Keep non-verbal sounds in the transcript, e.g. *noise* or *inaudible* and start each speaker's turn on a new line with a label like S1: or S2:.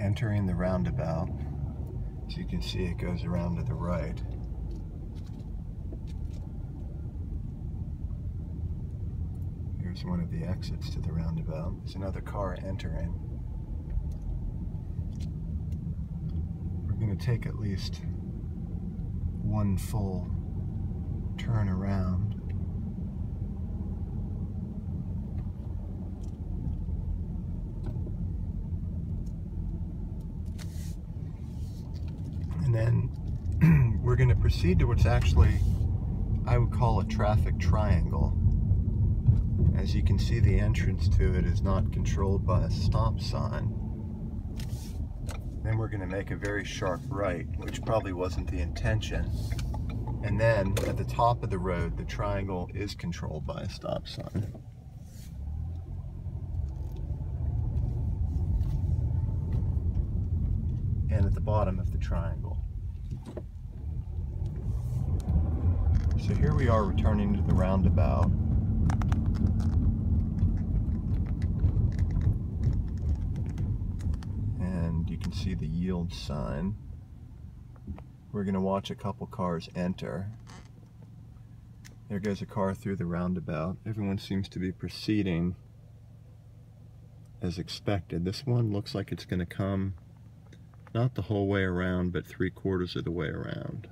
S1: entering the roundabout. As you can see, it goes around to the right. Here's one of the exits to the roundabout. There's another car entering. We're going to take at least one full turn around. And then *clears throat* we're going to proceed to what's actually, I would call a traffic triangle. As you can see, the entrance to it is not controlled by a stop sign. Then we're going to make a very sharp right, which probably wasn't the intention. And then at the top of the road, the triangle is controlled by a stop sign. And at the bottom of the triangle. So here we are returning to the roundabout. And you can see the yield sign. We're going to watch a couple cars enter. There goes a car through the roundabout. Everyone seems to be proceeding as expected. This one looks like it's going to come not the whole way around, but three quarters of the way around.